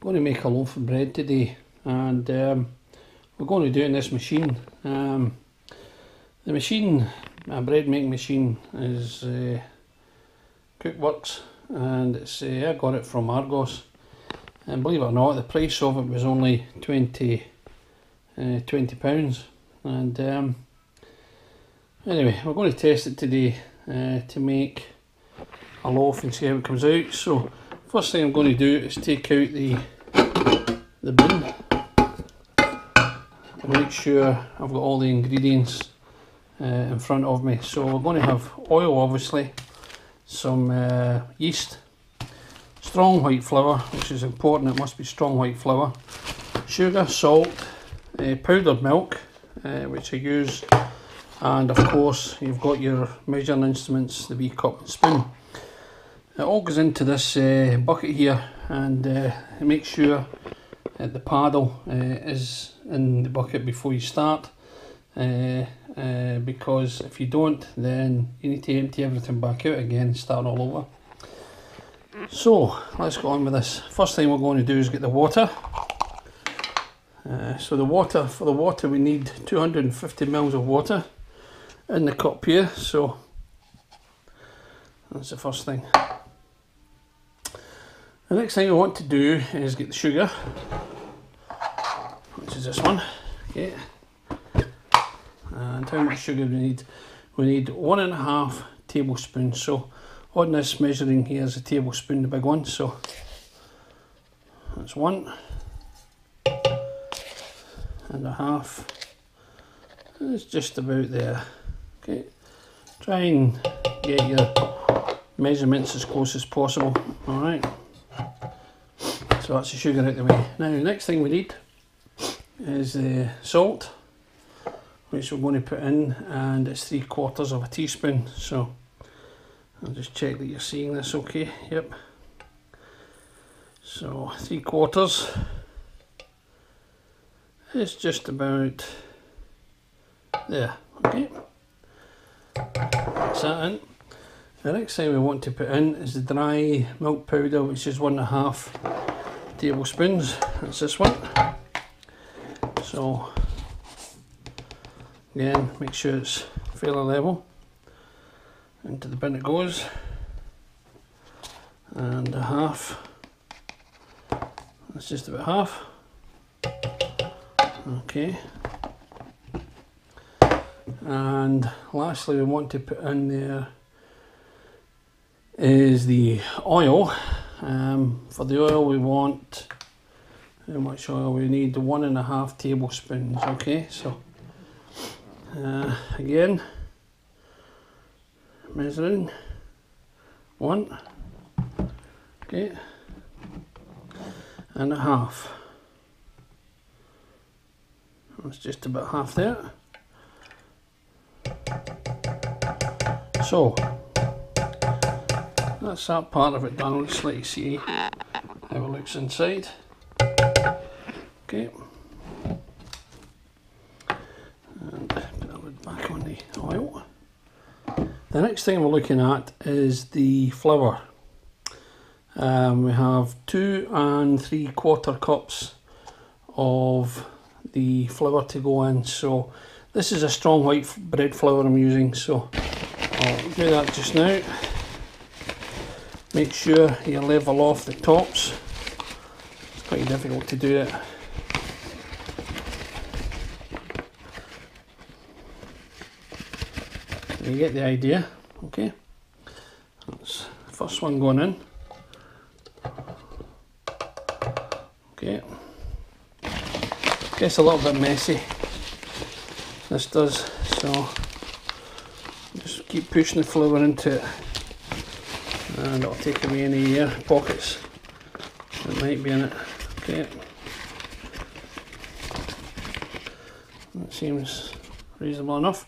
going to make a loaf of bread today and um, we're going to do it in this machine. Um, the machine, a bread making machine is uh, Cookworks and it's, uh, I got it from Argos. And believe it or not the price of it was only 20 uh, 20 pounds. And um, anyway we're going to test it today uh, to make a loaf and see how it comes out. So first thing I'm going to do is take out the the bin. And make sure I've got all the ingredients uh, in front of me. So we're going to have oil obviously some uh, yeast strong white flour which is important. It must be strong white flour sugar salt uh, powdered milk uh, which I use and of course you've got your measuring instruments the wee cup and spoon. It all goes into this uh, bucket here and uh, make sure that the paddle uh, is in the bucket before you start uh, uh, because if you don't then you need to empty everything back out again and start all over. So let's go on with this. First thing we're going to do is get the water. Uh, so the water, for the water we need 250 mils of water in the cup here, so that's the first thing. The next thing we want to do is get the sugar, which is this one, okay. And how much sugar we need? We need one and a half tablespoons. So on this measuring here is a tablespoon, the big one. So that's one and a half. It's just about there. Okay, try and get your measurements as close as possible. All right. So that's the sugar out the way. Now the next thing we need is the salt, which we're going to put in, and it's three quarters of a teaspoon. So I'll just check that you're seeing this okay. Yep. So three quarters. It's just about there, okay. That's that in. The next thing we want to put in is the dry milk powder, which is one and a half tablespoons. That's this one. So, again, make sure it's fairly level. Into the bin it goes. And a half. That's just about half. Okay. And lastly we want to put in there is the oil. Um, for the oil we want, how much oil we need? One and a half tablespoons, okay? So, uh, again, measuring, one, okay, and a half. That's just about half there. So, that's that part of it done. Let's see how looks inside. Okay. And put that back on the oil. The next thing we're looking at is the flour. Um, we have two and three quarter cups of the flour to go in so this is a strong white bread flour I'm using so I'll do that just now make sure you level off the tops. It's quite difficult to do it. You get the idea okay? That's first one going in. Okay. Gets a little bit messy. This does, so just keep pushing the flour into it and it'll take away any air pockets that might be in it. Okay. That seems reasonable enough.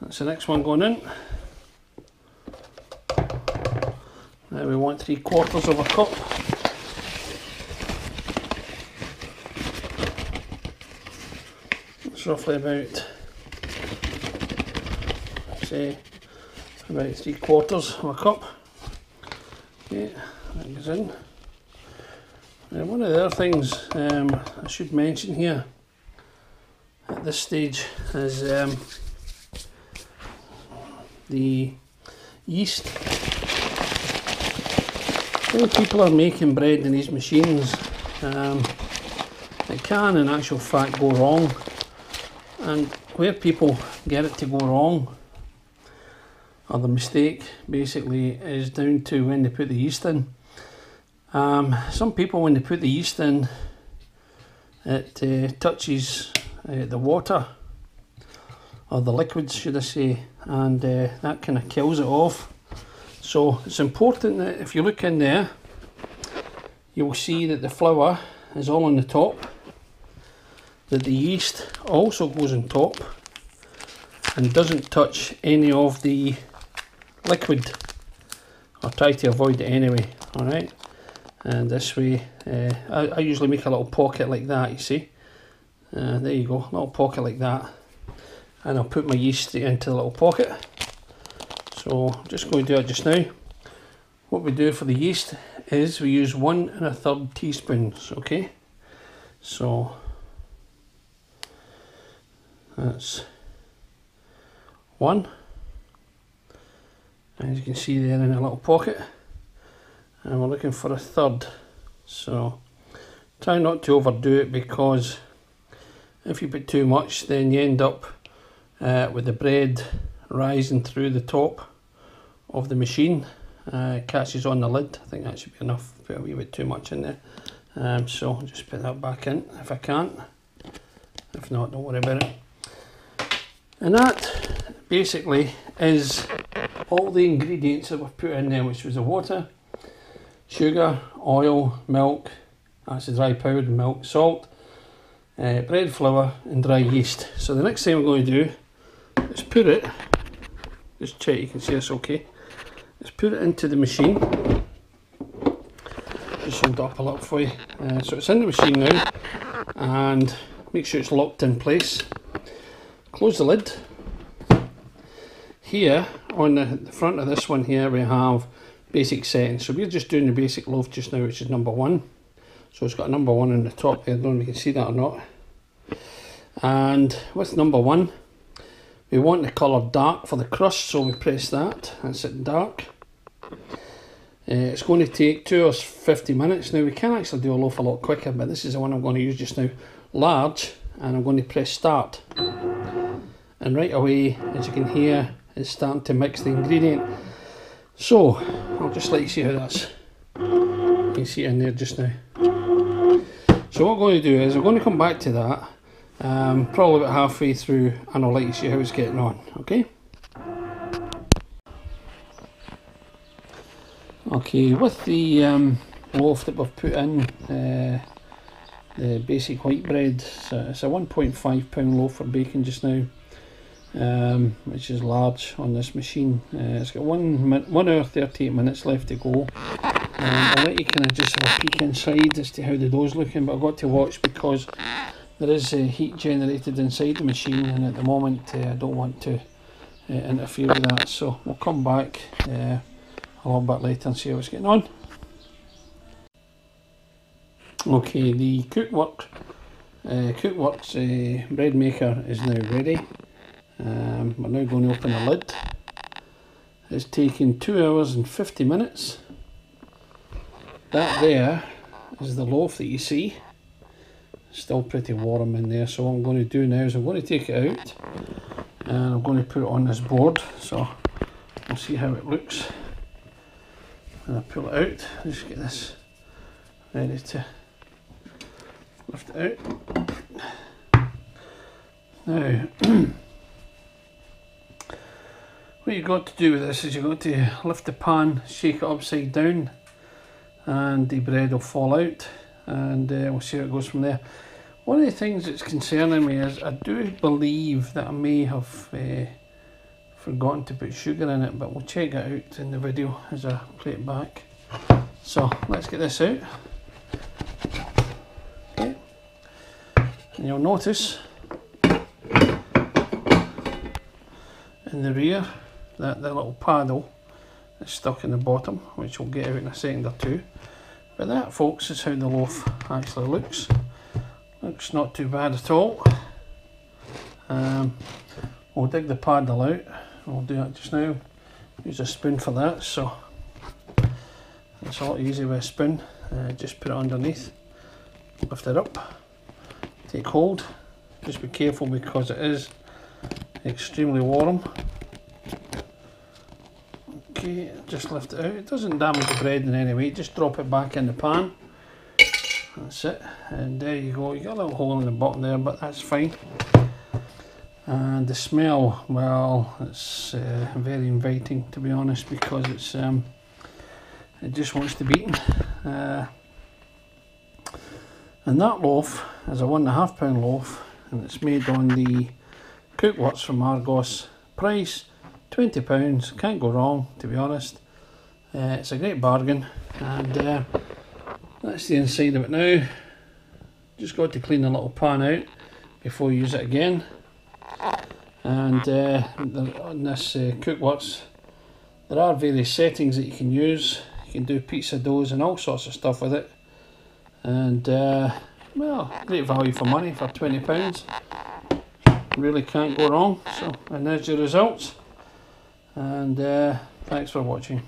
That's the next one going in. Now we want three quarters of a cup. It's roughly about say about three quarters of a cup. Okay, that goes in. Uh, one of the other things um, I should mention here at this stage is um, the yeast. When people are making bread in these machines, um, it can in actual fact go wrong. And where people get it to go wrong, or the mistake basically, is down to when they put the yeast in. Um, some people, when they put the yeast in, it uh, touches uh, the water or the liquids, should I say, and uh, that kind of kills it off. So it's important that if you look in there, you'll see that the flour is all on the top, that the yeast also goes on top and doesn't touch any of the liquid. Or try to avoid it anyway alright? And this way uh, I, I, usually make a little pocket like that you see? Uh, there you go a little pocket like that. And I'll put my yeast into the little pocket. So I'm just going to do it just now. What we do for the yeast is we use one and a third teaspoons okay? So that's one as you can see there in a little pocket and we're looking for a third. So try not to overdo it because if you put too much then you end up uh, with the bread rising through the top of the machine. Uh, catches on the lid. I think that should be enough. Put a wee bit too much in there. Um, so just put that back in if I can't. If not don't worry about it. And that basically is all the ingredients that we've put in there which was the water sugar, oil, milk, that's the dry powdered milk, salt, uh, bread flour and dry yeast. So the next thing we're going to do is put it, just check you can see this okay, let's put it into the machine. Just hold up a little for you. Uh, so it's in the machine now and make sure it's locked in place. Close the lid. Here on the, the front of this one here we have basic settings. So we're just doing the basic loaf just now, which is number one. So it's got a number one on the top there, I don't know if you can see that or not. And with number one, we want the colour dark for the crust, so we press that, that's it dark. Uh, it's going to take 2 hours 50 minutes. Now we can actually do a loaf a lot quicker, but this is the one I'm going to use just now. Large, and I'm going to press start. And right away, as you can hear, it's starting to mix the ingredient. So, I'll just let you see how that's, you can see it in there just now. So what I'm going to do is I'm going to come back to that, um, probably about halfway through, and I'll let you see how it's getting on, okay? Okay, with the um, loaf that we've put in, uh, the basic white bread, so it's a 1.5 pound loaf for baking just now um, which is large on this machine. Uh, it's got one, one hour 38 minutes left to go. Um, I'll let you kind of just have a peek inside as to how the dough's looking, but I've got to watch because there is uh, heat generated inside the machine and at the moment uh, I don't want to uh, interfere with that. So we'll come back uh, a little bit later and see how it's getting on. Okay, the Cookwork, uh, Cookworks uh, bread maker is now ready. Um, we're now going to open the lid. It's taken 2 hours and 50 minutes. That there is the loaf that you see. Still pretty warm in there, so what I'm going to do now is I'm going to take it out and I'm going to put it on this board so we'll see how it looks. And I pull it out, just get this ready to lift it out. Now What you've got to do with this is you've got to lift the pan, shake it upside down and the bread will fall out and uh, we'll see how it goes from there. One of the things that's concerning me is I do believe that I may have uh, forgotten to put sugar in it but we'll check it out in the video as I play it back. So let's get this out. Okay. And you'll notice in the rear that, that little paddle is stuck in the bottom, which we'll get out in a second or two. But that folks is how the loaf actually looks. Looks not too bad at all. Um, we'll dig the paddle out. We'll do that just now. Use a spoon for that so it's a lot easier with a spoon. Uh, just put it underneath, lift it up, take hold. Just be careful because it is extremely warm. Okay, just lift it out. It doesn't damage the bread in any way, just drop it back in the pan. That's it, and there you go. You got a little hole in the bottom there, but that's fine. And the smell, well, it's uh, very inviting to be honest because it's um, it just wants to be eaten. Uh, and that loaf is a one and a half pound loaf, and it's made on the Cookworks from Argos. Price twenty pounds. Can't go wrong, to be honest. Uh, it's a great bargain, and uh, that's the inside of it now. Just got to clean the little pan out before you use it again. And uh, on this uh, Cookworks, there are various settings that you can use. You can do pizza doughs and all sorts of stuff with it. And uh, well, great value for money for twenty pounds. Really can't go wrong. So, and there's your results. And uh, thanks for watching.